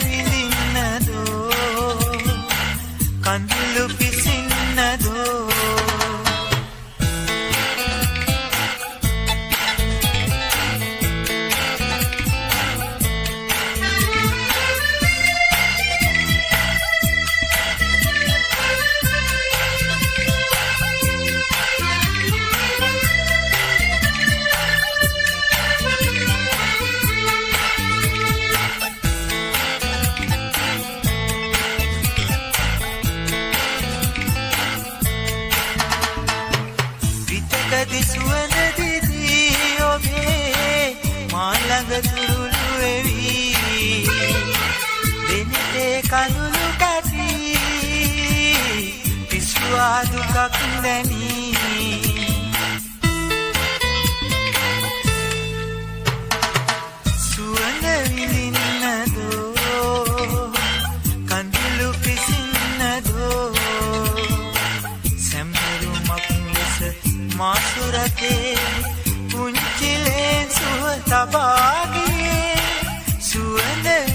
සුවඳ විඳින්නදෝ කඳුළු මාසුරතේ පුංචිලේ සුව තබාගේ සුවඳ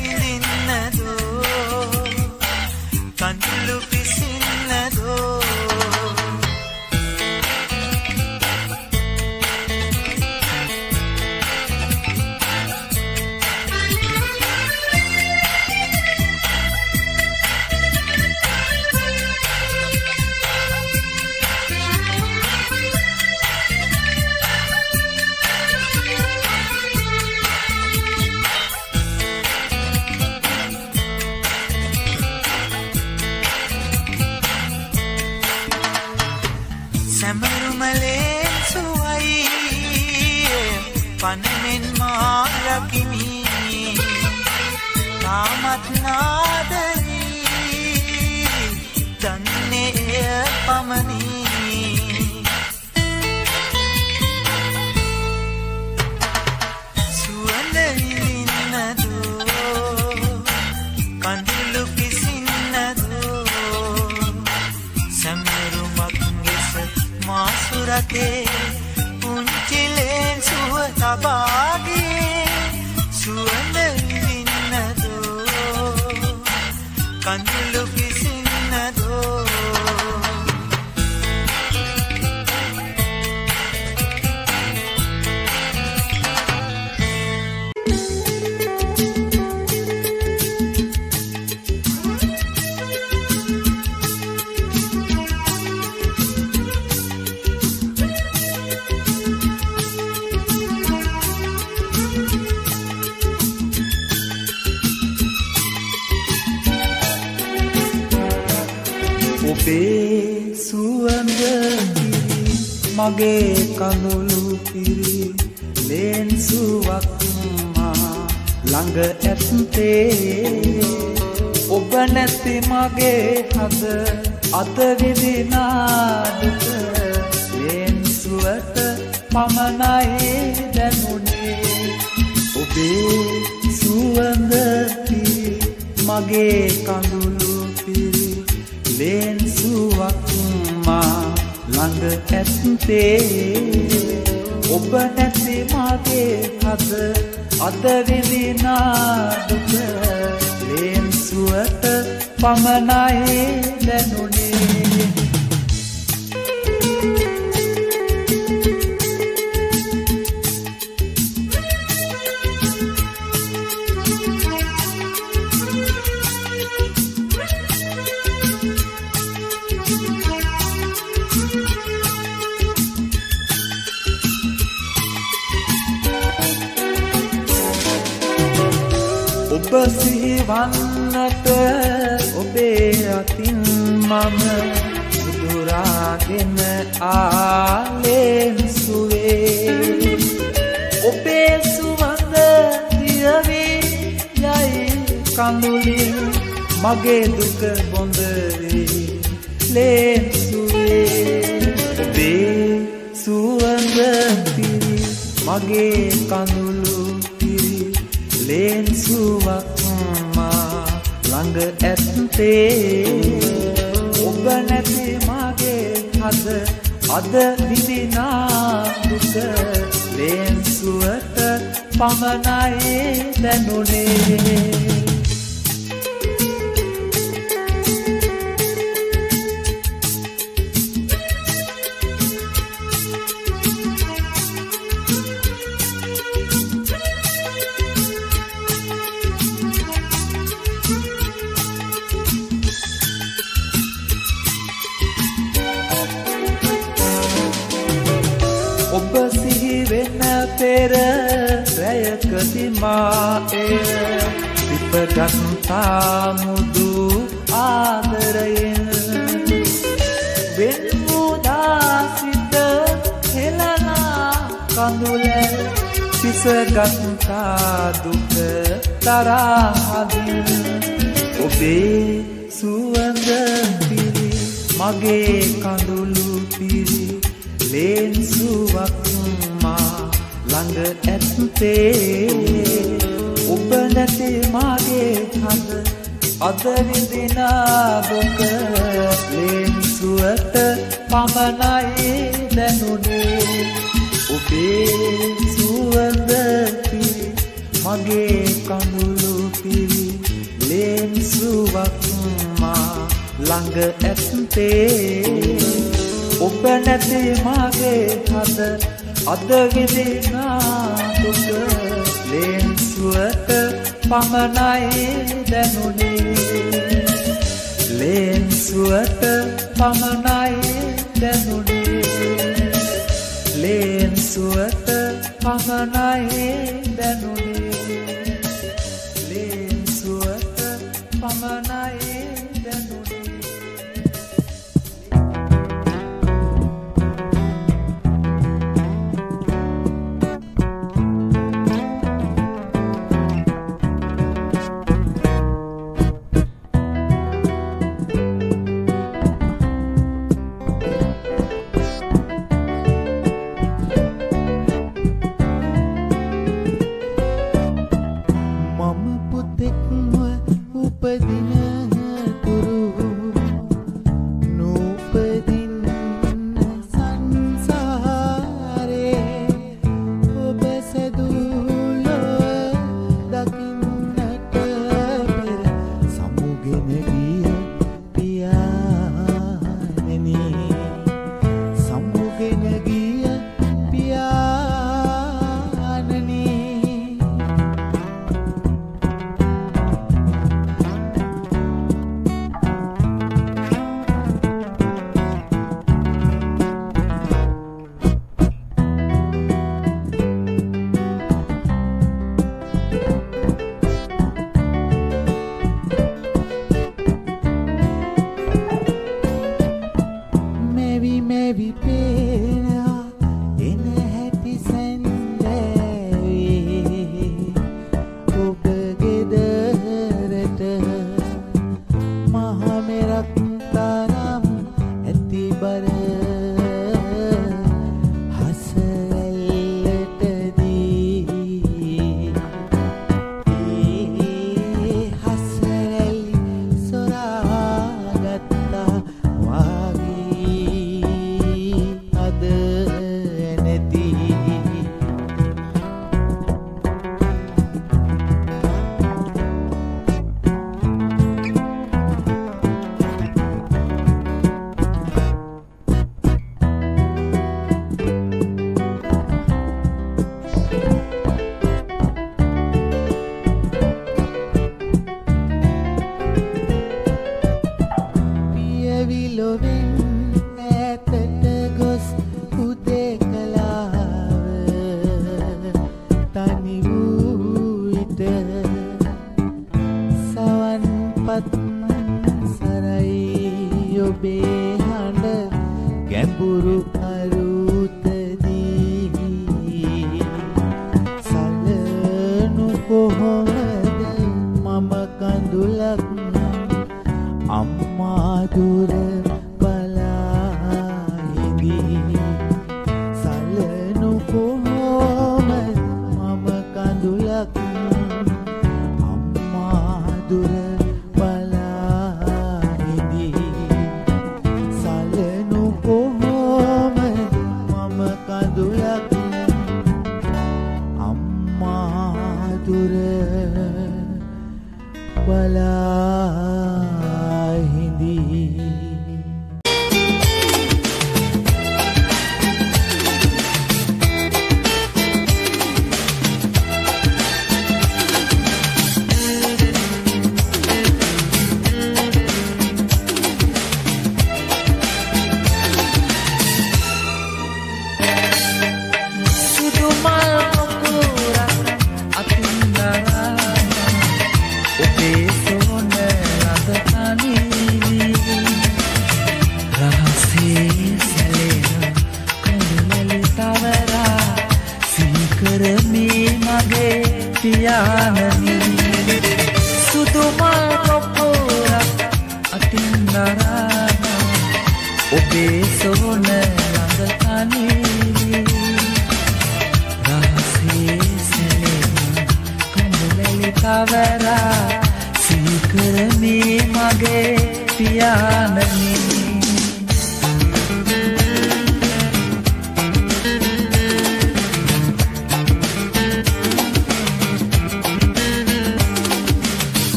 pra quê? මගේ කඳුළු පිරි ලේන්සුවක් මා ළඟ ඇත්තේ. ඔබ නැති මගේ හද අද විදිනාදුක ලේන්සුවට පමණයි දැනුනේ. ඔබේ සුවඳ කිරි මගේ කඳුළු ළඟ ඇත්තේ ඔබ නැති මගේ හද අද විඳිනාදුක ලේන්සුවට පමණයි දැනුනේ. සිහිවන්නට ඔබේ අතින් මම උදුරාගෙන ආලෙන්සුවේ. ඔබේ සුවඳ දියවී යයි කඳුලින් මගේ දුක බොඳවේ ලේන්සුවේ. ඔබේ සුවඳ පිරි මගේ කඳුළු පිරි ලේන්සුවක් මා ළඟ ඇත්තේ ඔබ නැති මගේ හද අද විඳිනා දුක ලේන්සුවට පමණයි දැනුනේ. රැයකති මාය සිපගත්තා මුදු ආදරයෙන්. වෙන්මුදාසිත හෙලනා කඳුල සිසගත්තා දුක තරහදින් ඔබේ සුවඳ පිරි මගේ කඳුළු පිරි ලේන්සුවක් ළඟ ඇත්තේ ඔබ නැති මාගේ හඳ අද විඳිනා දුක ලෙන්සුවට පමණයි දැනුනේ. ඔබේ සුවඳ පිරි මගේ කඳුළු පිරි ලෙන්සුවක් මා ළඟ ඇත්තේ. ඔබ නැති මාගේ හඳ අද විදිනා දුක ලේන්සුවට පමණයි දැනුනේ. ලේන්සුවට පමණයි දැනුනේ. ලේන්සුවට පමණයි දැනුනේ.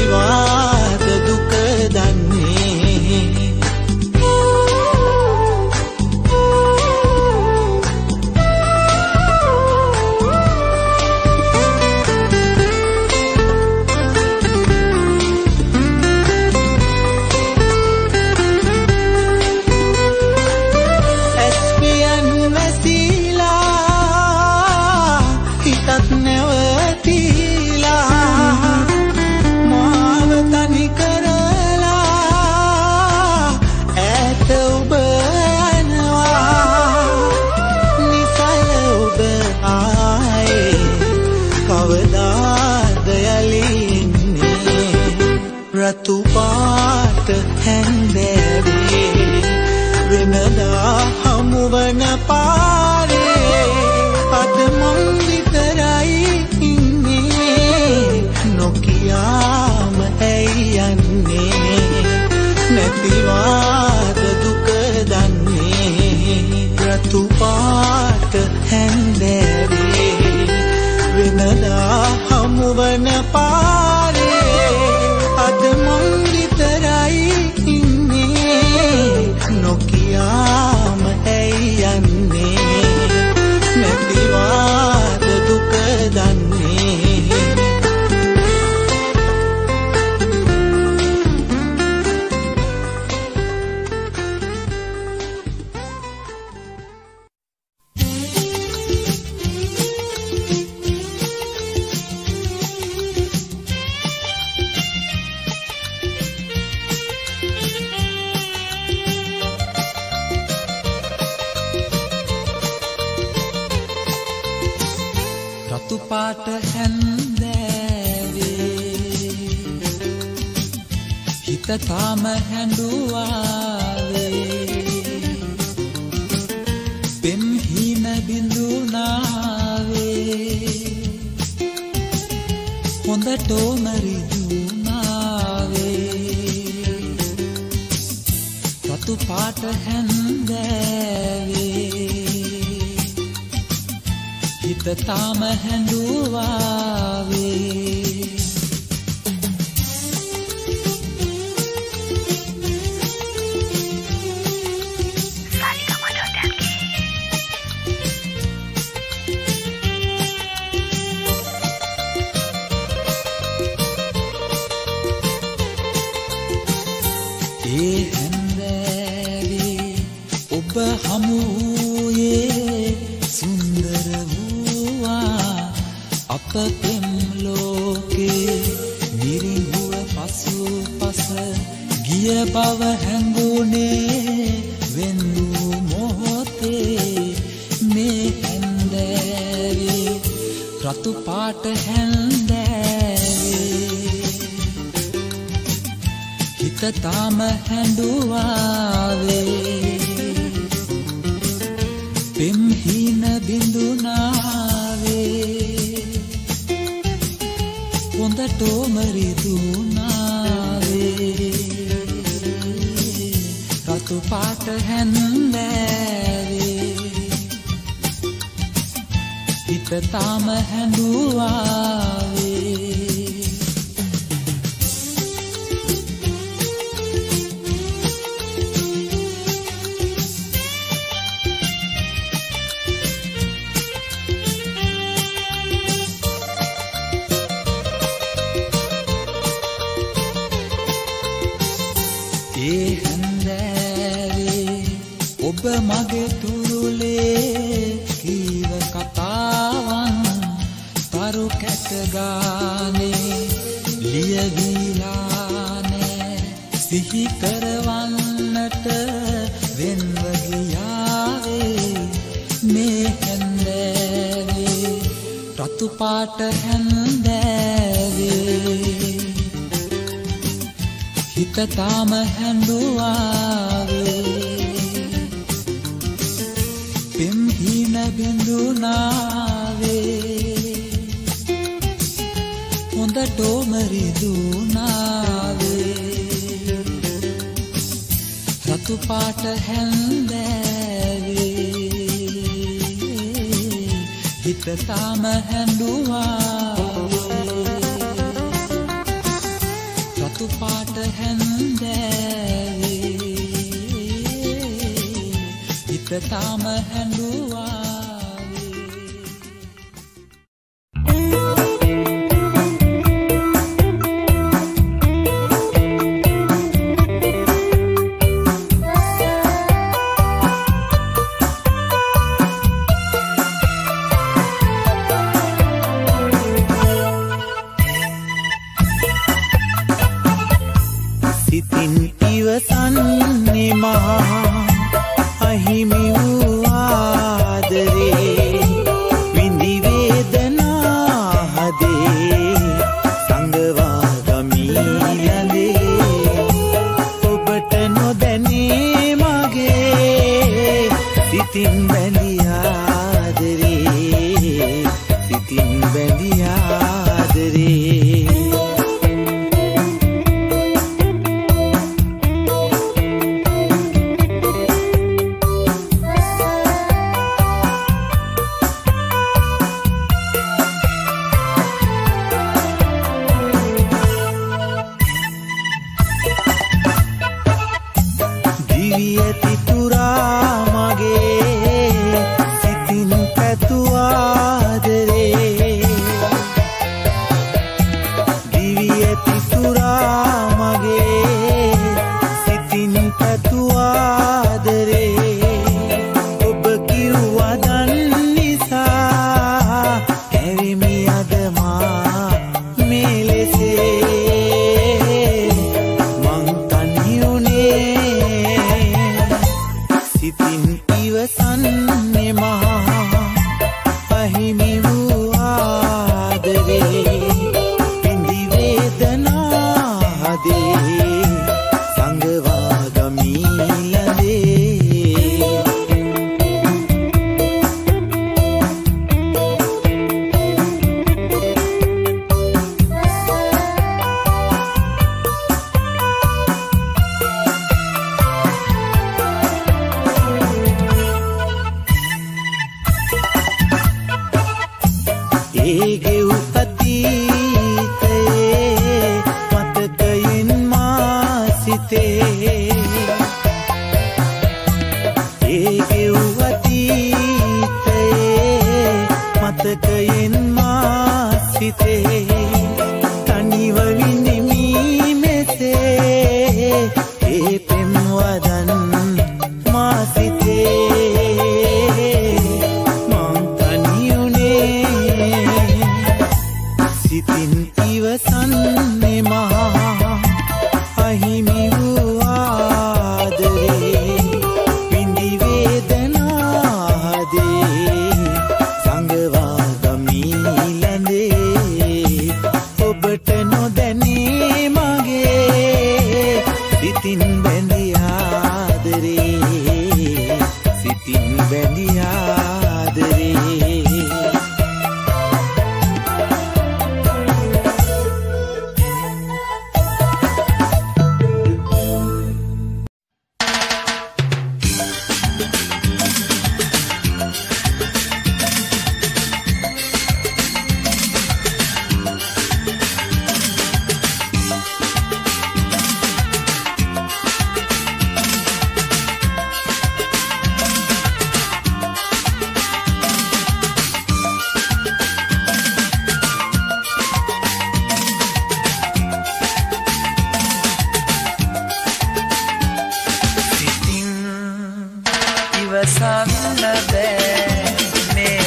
希望。वन पा පාට හැන්දෑවේ. හිත තාම හැඳුවාවේ. කොට හැන්දෑවේ හිත තාම හැඩුවාවේ පෙම්හින බිඳුනාවේ. හොඳ ටෝමරිදුනාවේ රතු පාට හැන්දෑ. තාම හැඳුවා තාම හැඩුවාවේ පෙම්හින බිඳුනාවේ හොඳ ටෝමරිදුනාවේ රතුපාට හැන්දෑවේ. හිත තාම හැඩුවා රතුපාට හැන්ද හැන්දෑවේ හිත තාම හැඩුවා සිතින් ඉවසන්න. ඉවසන්නේ මහා අහිමි වූ I'm the best. Me,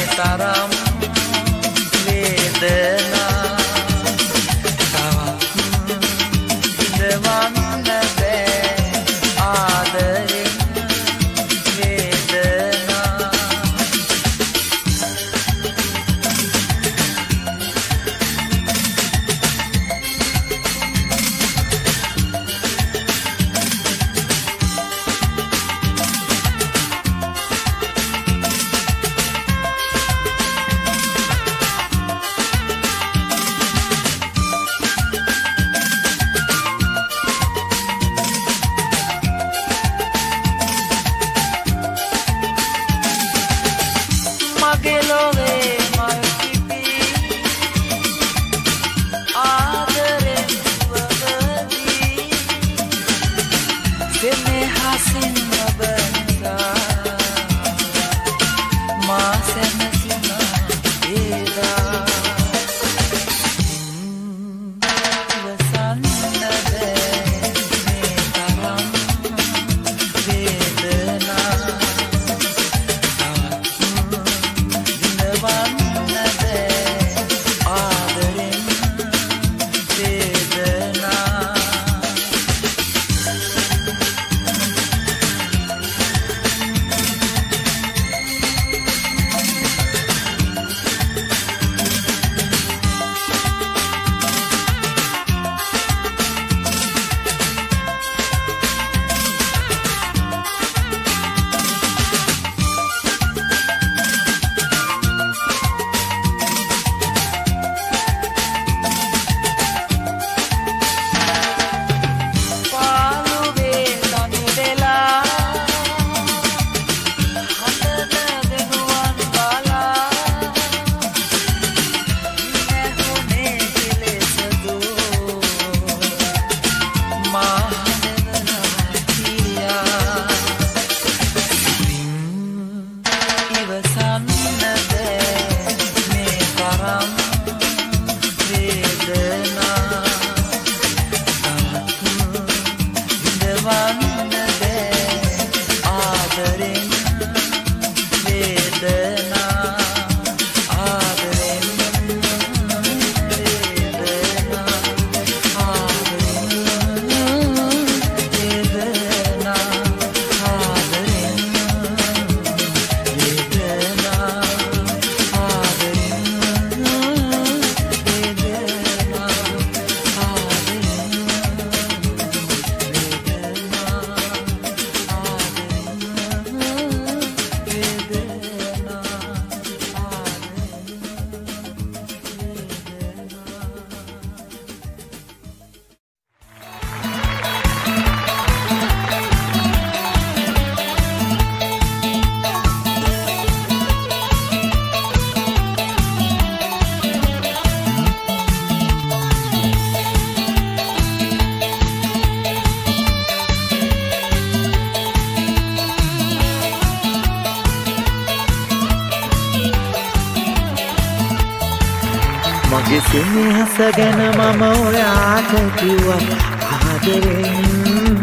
මගේ සෙනෙහස ගැන මම ඔයාට කිව්වත් ආදරෙන්.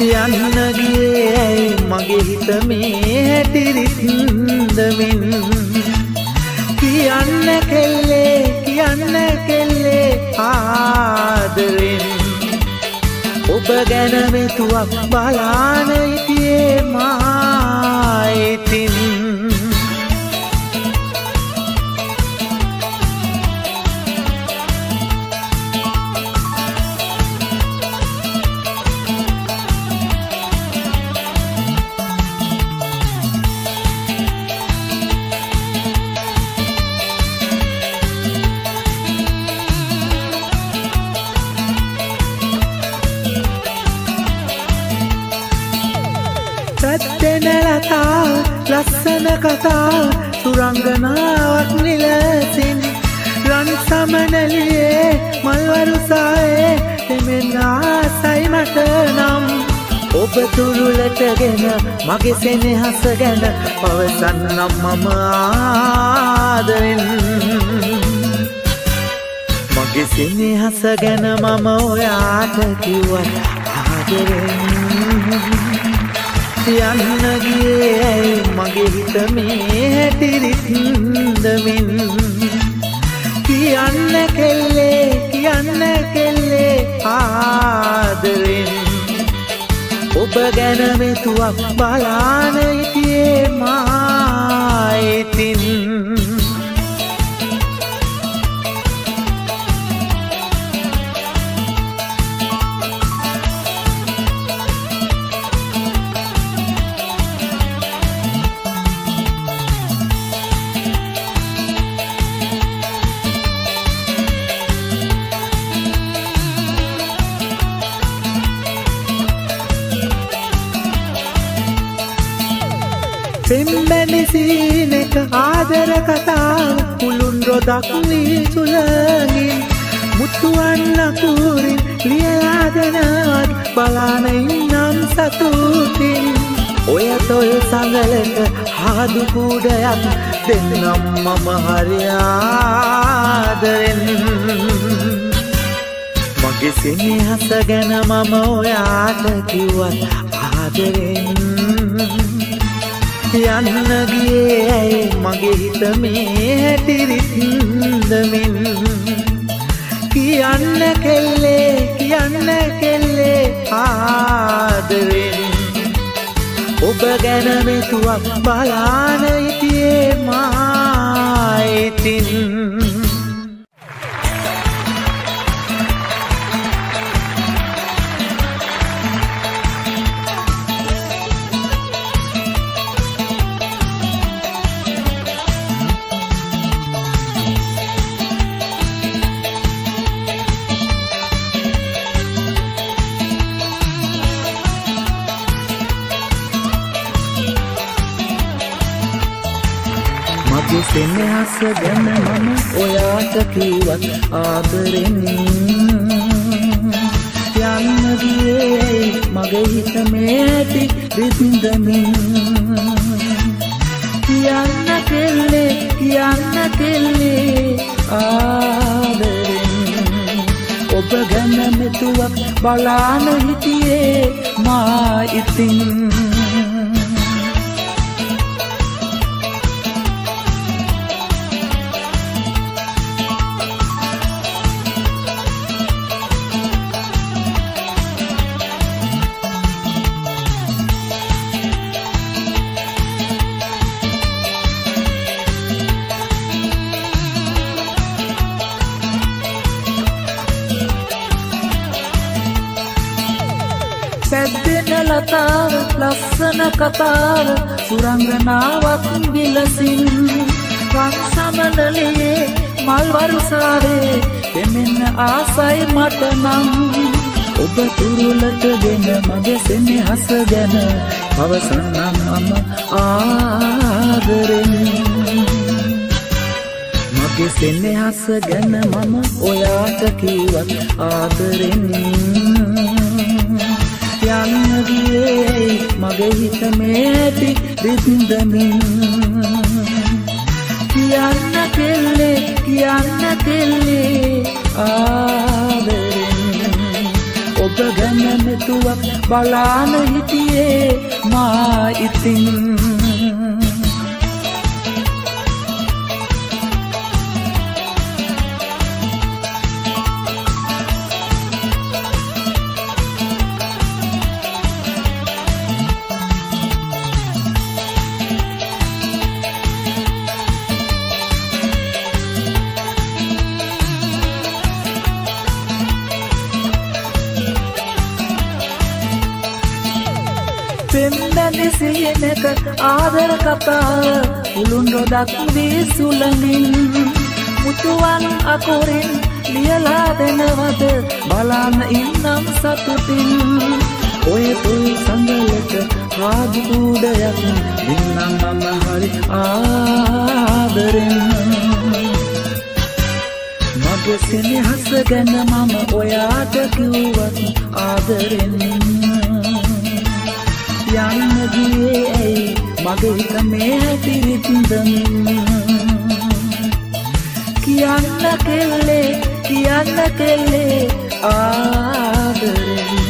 යන්න ගියේ ඇයි මගේ හිත මේ හැටිරිත්දමින් කියන්න කෙල්ලේ කියන්න කෙල්ලේ ආදරෙන්. ඔබ ගැන මෙතුවක් බලාන ඉතියේ මායිතින් පැත්තෙන කතා සුරංගනාවක් නිලසින්. රන් සමනලියේ මල්වරුසායේ එමෙන් ආසයි මට නම්. ඔබ තුරුලටගෙන මගේ සෙනෙහස ගැන පවසන්නම් මම ආදරෙන්. මගේ සෙනෙහස ගැන මම ඔයාට කිව්වත් ආදරෙන්. යන්න ගියේ. ඇයි මගේ හිත මේ හැටිරිත්දමින් කියන්න කෙල්ලේ කියන්න කෙල්ලේ ආදරෙන්. ඔබ ගැන මෙතුවක් බලාන ඉතියේ මායිතින් පෙම්බැනිසිනක ආදර කතාව පුළුන් රොදක් වී සුලගින් මුත්තුවන්නකුරින් ලියලාදනවත් බලානයින්නම් සතුතින් ඔය තොල් සඟලක හාදුකූඩයක් දෙන්නම් මම හරියාදරෙන් මගේ සිනහස ගැන මම ඔයාට කිව්වත් ආදරෙන්. යන්න ගියේ ඇයි? මගේ හිත මේ හැටිරිත්දමින් කියන්න කෙල්ලේ කියන්න කෙල්ලේ ආදරෙන්. ඔබ ගැන මෙතුවක් බලාන ඉතියේ මායිතින් මගේ සෙනෙහස ගැන මම ඔයාට කිවත් ආදරෙන් යන්න ගියේ මගේ හිත මේ ඇති රිද්දමින්. කියන්න කෙල්ලේ කියන්න කෙල්ලේ ආදරෙන් ඔබ ගැන මෙතුවක් බලාන හිටියේ මා ඉතින්. ලස්සන කතාව සුරංගනාවක් විලසින්. රන් සමනලයේ මල් වරුසාවේ දෙමෙන්න ආසයි මට නම්. ඔබ තුරුලටගෙන මගේ සෙනෙහස ගැන පවසන්නම් මම ආදරෙන් මගේ සෙනෙහස ගැන මම ඔයාට කිවත් ආදරෙන් යන්න ගියේ මගේ හිත මේ ඇති රිද්දමින්. කියන්න කෙල්ලේ කියන්න කෙල්ලේ ආදරෙන්. ඔබ ගැන මෙතුවක් බලාන හිටියේ මා ඉතින්. පෙම්බැලි සියනක ආදර කතාව පුළුන් රොඩක් වී සුළඟින් මුතුවන් අකුරින් ලියලා දෙනවද බලාන ඉන්නම් සතුටින්. ඔය තුල් සඳලට රාජකූඩයක් දින්නම් මම හරි ආදරෙන්. මගේ සෙනෙහස ගැන මම ඔයාට කිව්වත් ආදරෙන්. යන්න ගියේ ඇයි? මගේ හිත මේ හැටිරිත්දමින් කියන්න කෙල්ලේ කියන්න කෙල්ලේ ආදරෙන්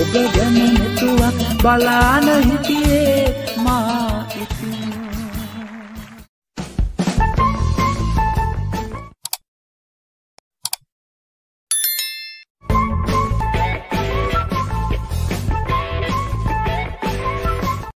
ඔබ ගැන මෙතුවක් බලාන හිටියේ.